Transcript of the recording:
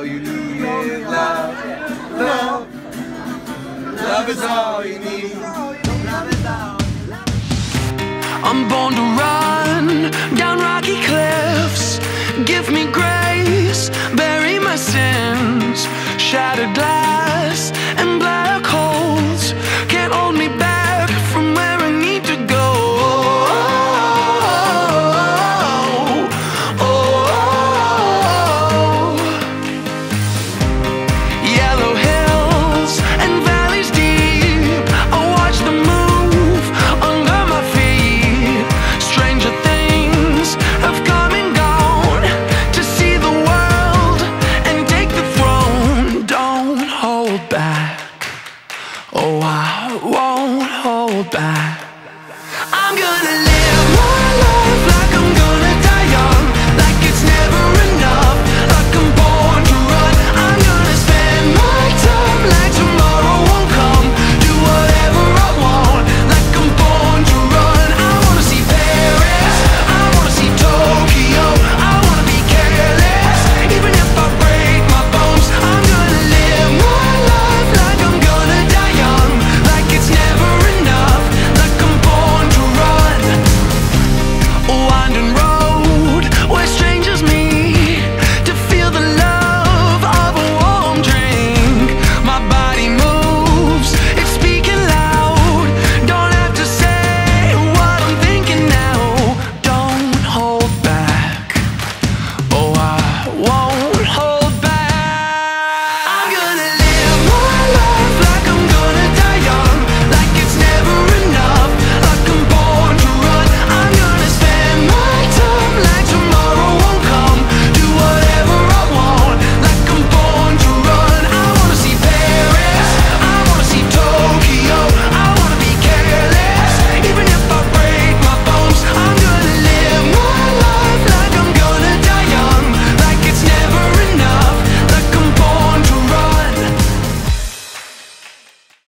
all you need is love, love. Love is all you need. I'm born to run. hold back.